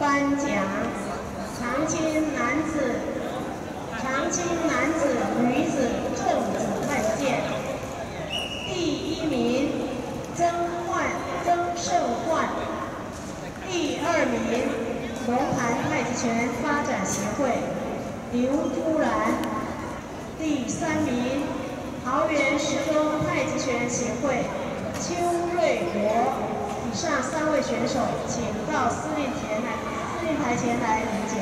颁奖长青男子、长青男子、女子正子太极剑，第一名曾焕、曾胜焕，第二名龙盘太极拳发展协会。刘朱兰，第三名桃园时钟太极拳协会。邱瑞国。以上三位选手，请到司令前来，司令台前来领奖。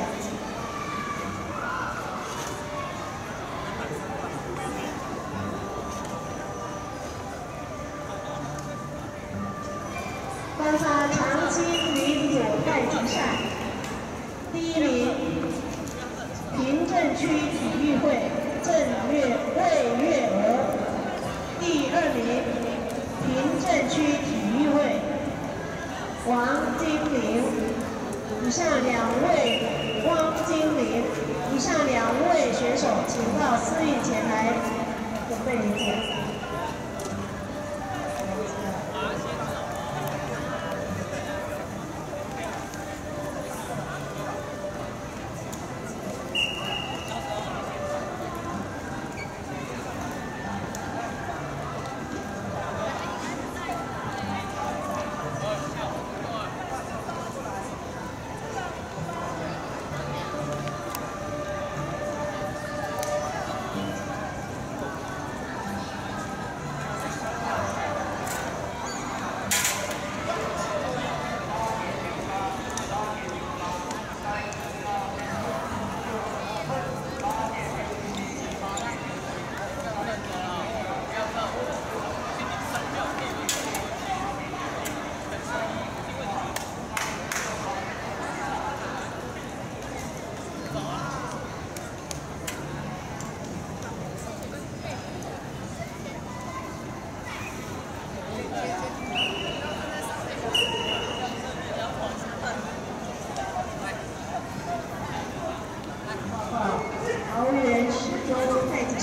颁发长青女子太极赛，第一名，平镇区体育会郑月魏月娥；第二名，平镇区体育会。王金玲，以上两位汪精灵，以上两位选手，请到司仪前来准备领奖。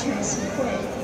全协会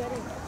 getting it.